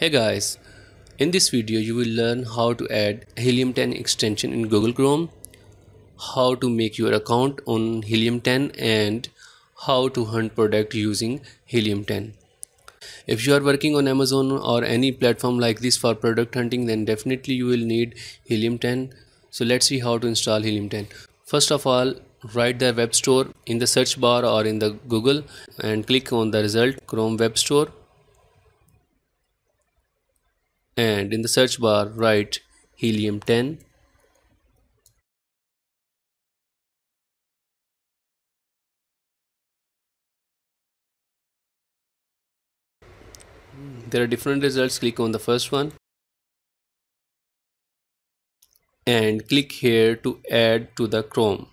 Hey guys, in this video you will learn how to add Helium 10 extension in Google Chrome, how to make your account on Helium 10 and how to hunt product using Helium 10. If you are working on Amazon or any platform like this for product hunting then definitely you will need Helium 10. So let's see how to install Helium 10. First of all write the web store in the search bar or in the Google and click on the result Chrome web store and in the search bar write helium 10 there are different results. Click on the first one. And click here to add to the chrome.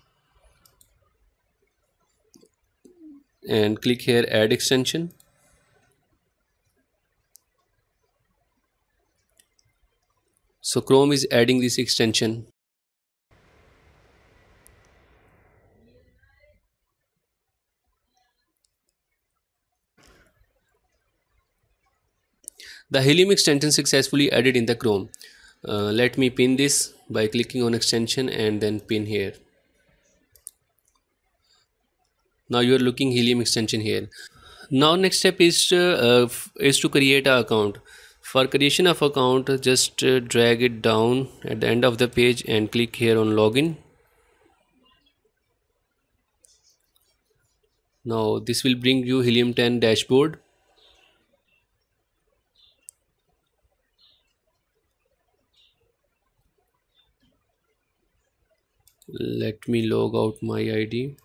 And click here add extension so chrome is adding this extension. The helium extension successfully added in the chrome. Uh, let me pin this by clicking on extension and then pin here. Now you are looking helium extension here. Now next step is to, uh, is to create a account for creation of account just uh, drag it down at the end of the page and click here on login. Now this will bring you helium 10 dashboard. Let me log out my id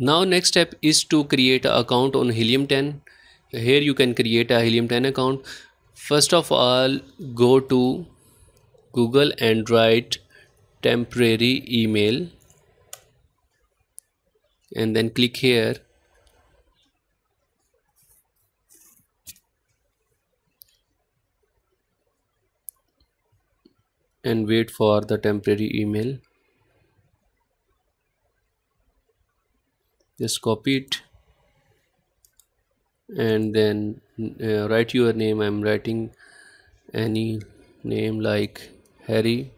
now next step is to create an account on helium 10 here you can create a helium 10 account. First of all go to google and write temporary email. And then click here. And wait for the temporary email just copy it and then uh, write your name. I'm writing any name like Harry.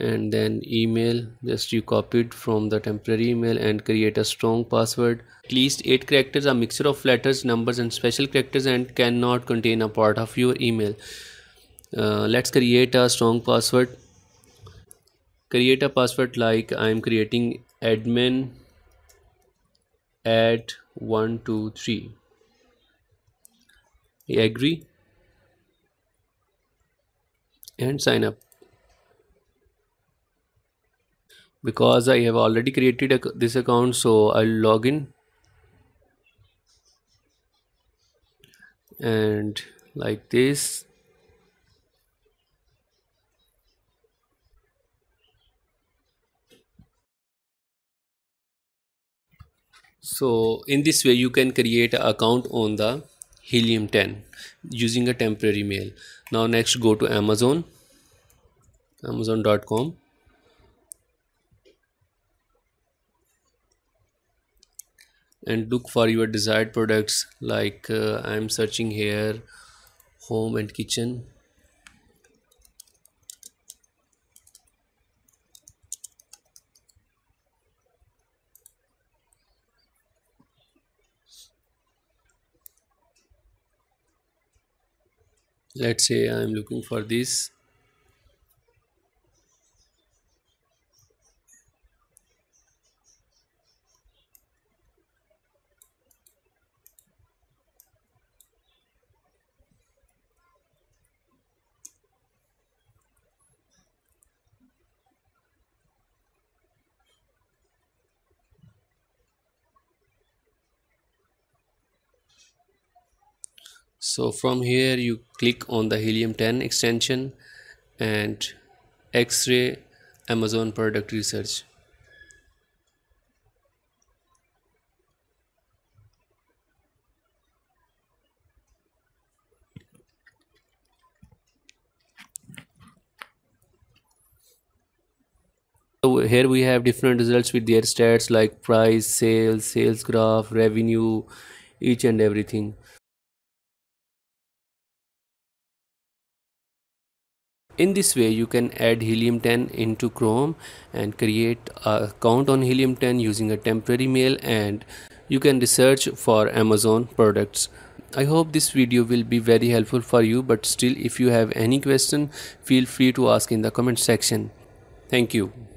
And then email just you copy it from the temporary email and create a strong password. At least 8 characters a mixture of letters numbers and special characters and cannot contain a part of your email. Uh, let's create a strong password. Create a password like I'm creating admin add 1 2 3 I agree? And sign up. Because I have already created a, this account so I'll log in. And like this so in this way you can create an account on the helium 10 using a temporary mail. Now next go to amazon. Amazon.com and look for your desired products like uh, i'm searching here home and kitchen let's say I'm looking for this so from here you click on the helium 10 extension and x-ray amazon product research. So here we have different results with their stats like price sales sales graph revenue each and everything in this way you can add helium 10 into chrome and create a account on helium 10 using a temporary mail and you can research for amazon products I hope this video will be very helpful for you but still if you have any question feel free to ask in the comment section. Thank you.